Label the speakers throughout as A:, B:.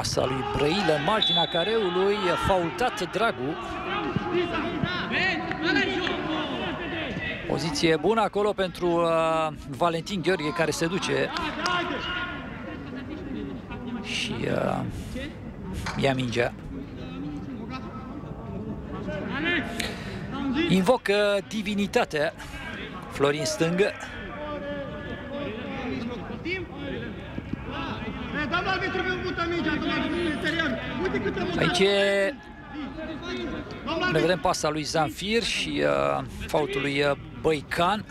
A: Pasa lui Brăilă în marginea careului, faultat Dragu. Poziție bună acolo pentru uh, Valentin Gheorghe care se duce și uh, ia mingea. Invocă divinitatea Florin stângă. Aici ne vedem pasa lui Zanfir și uh, fautul lui uh, Băican.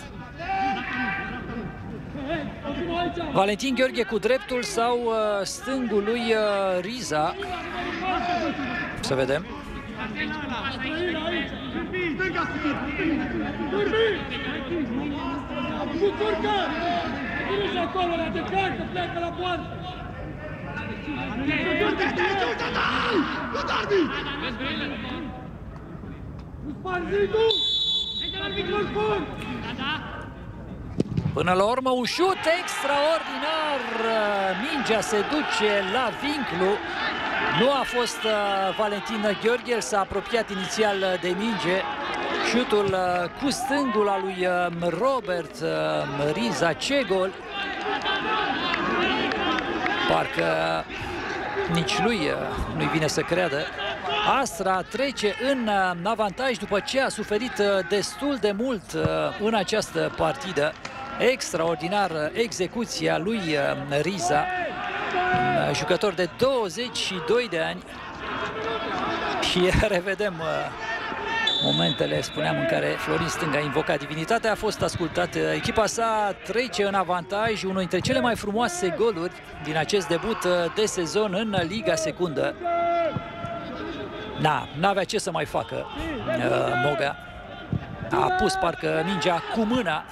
A: Valentin Gheorghe cu dreptul sau uh, stângul lui uh, Riza. Să vedem. acolo, la de cartă, pleacă la poartă! Până la urmă, un șut extraordinar. Mingea se duce la vinclu. Nu a fost uh, Valentin Gheorghe, el s-a apropiat inițial de minge. Șutul uh, cu stângul al lui uh, Robert Riza, ce gol! Parcă nici lui nu-i vine să creadă. Astra trece în avantaj după ce a suferit destul de mult în această partidă. Extraordinar execuția lui Riza, un jucător de 22 de ani. Și revedem momentele, spuneam, în care Florin Stânga a invocat divinitatea, a fost ascultat. Echipa sa trece în avantaj, unul dintre cele mai frumoase goluri din acest debut de sezon în Liga Secundă. Na, n-avea ce să mai facă uh, Moga. A pus parcă mingea cu mâna.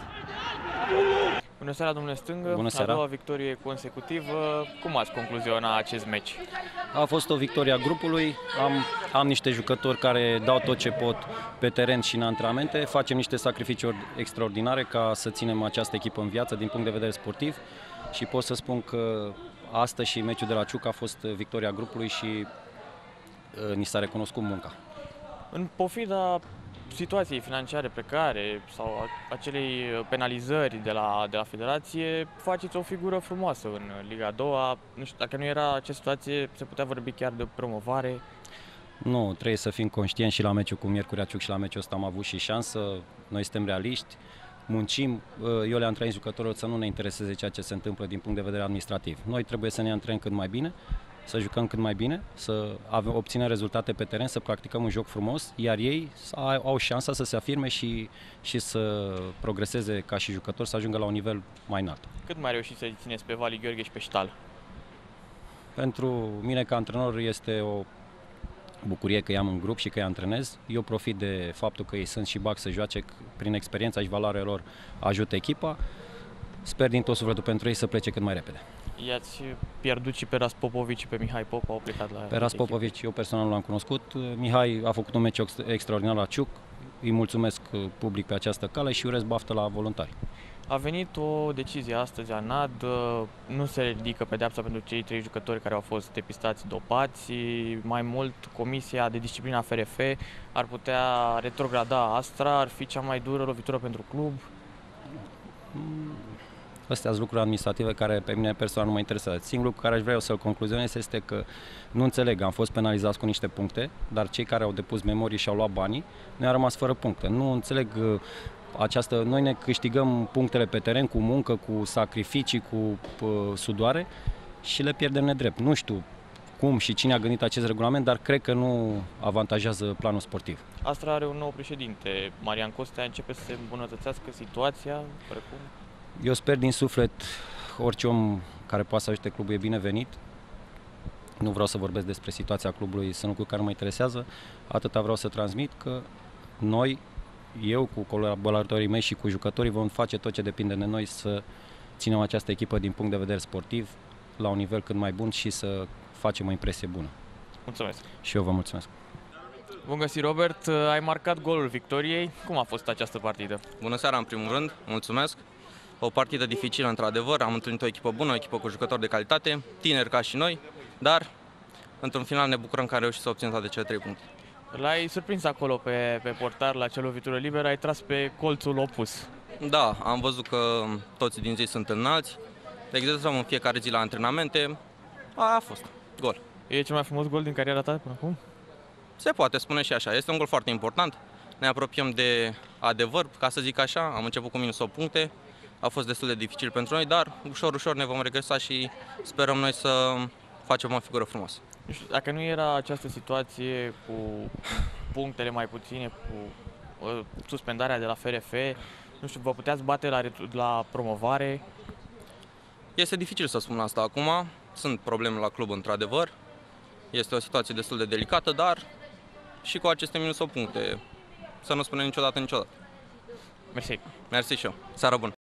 B: Bună seara, domnule Stângă.
C: Bună seara.
B: A doua victorie consecutivă. Cum ați concluzionat acest meci?
C: A fost o victorie a grupului. Am, am niște jucători care dau tot ce pot pe teren și în antrenamente. Facem niște sacrificii extraordinare ca să ținem această echipă în viață din punct de vedere sportiv. Și pot să spun că astăzi și meciul de la Ciuc a fost victoria grupului și uh, ni s-a recunoscut munca.
B: În pofida situației financiare precare sau acelei penalizări de la, de la federație, faceți o figură frumoasă în Liga 2. Nu știu, dacă nu era acea situație, se putea vorbi chiar de promovare.
C: Nu, trebuie să fim conștienți și la meciul cu Miercurea Ciuc și la meciul ăsta am avut și șansă. Noi suntem realiști, muncim. Eu le-am trăit jucătorilor să nu ne intereseze ceea ce se întâmplă din punct de vedere administrativ. Noi trebuie să ne antrenăm cât mai bine, să jucăm cât mai bine, să avem, obținem rezultate pe teren, să practicăm un joc frumos, iar ei au șansa să se afirme și, și să progreseze ca și jucători, să ajungă la un nivel mai înalt.
B: Cât mai reușiți să țineți pe Vali Gheorghe și pe Ștal?
C: Pentru mine ca antrenor este o bucurie că i-am în grup și că îi antrenez. Eu profit de faptul că ei sunt și bag să joace prin experiența și valoarea lor ajută echipa. Sper din tot sufletul pentru ei să plece cât mai repede.
B: I-ați pierdut și pe Raspopovici și pe Mihai Pop, au plecat la
C: Pe Raspopovici eu personal nu l-am cunoscut. Mihai a făcut un meci extraordinar la Ciuc. Îi mulțumesc public pe această cale și urez baftă la voluntari.
B: A venit o decizie astăzi a NAD, nu se ridică pedeapsa pentru cei trei jucători care au fost depistați dopați, mai mult Comisia de Disciplină a FRF ar putea retrograda Astra, ar fi cea mai dură lovitură pentru club?
C: Astea sunt lucruri administrative care pe mine personal nu mă interesează. Singurul cu care aș vrea eu să-l concluzionez este că nu înțeleg, am fost penalizați cu niște puncte, dar cei care au depus memorii și au luat banii, ne-au rămas fără puncte. Nu înțeleg uh, această, noi ne câștigăm punctele pe teren cu muncă, cu sacrificii, cu uh, sudoare și le pierdem nedrept. Nu știu cum și cine a gândit acest regulament, dar cred că nu avantajează planul sportiv.
B: Astra are un nou președinte, Marian Costea, începe să se îmbunătățească situația, precum?
C: Eu sper din suflet orice om care poate să ajute clubul e binevenit. Nu vreau să vorbesc despre situația clubului, sunt lucruri care mă interesează. Atâta vreau să transmit că noi, eu cu colaboratorii mei și cu jucătorii vom face tot ce depinde de noi să ținem această echipă din punct de vedere sportiv la un nivel cât mai bun și să facem o impresie bună.
B: Mulțumesc!
C: Și eu vă mulțumesc!
B: Bun găsit, Robert! Ai marcat golul victoriei. Cum a fost această partidă?
D: Bună seara, în primul rând! Mulțumesc! O partidă dificilă, într-adevăr. Am întâlnit o echipă bună, o echipă cu jucători de calitate, tineri ca și noi, dar într-un final ne bucurăm că am reușit să obținem toate cele 3 puncte.
B: L-ai surprins acolo pe, pe portar la acea lovitură liberă, ai tras pe colțul opus.
D: Da, am văzut că toți din zi sunt înalți, exersăm în fiecare zi la antrenamente, a fost, gol.
B: E cel mai frumos gol din cariera ta până acum?
D: Se poate spune și așa, este un gol foarte important, ne apropiem de adevăr, ca să zic așa, am început cu minus 8 puncte, a fost destul de dificil pentru noi, dar ușor, ușor ne vom regresa și sperăm noi să facem o figură frumoasă.
B: Nu știu, dacă nu era această situație cu punctele mai puține, cu uh, suspendarea de la FRF, nu știu, vă puteați bate la, retu- la promovare,
D: Este dificil să spun asta acum, sunt probleme la club într-adevăr, este o situație destul de delicată, dar și cu aceste minus 8 puncte, să nu spunem niciodată niciodată.
B: Mersi.
D: Mersi și eu, seară bună!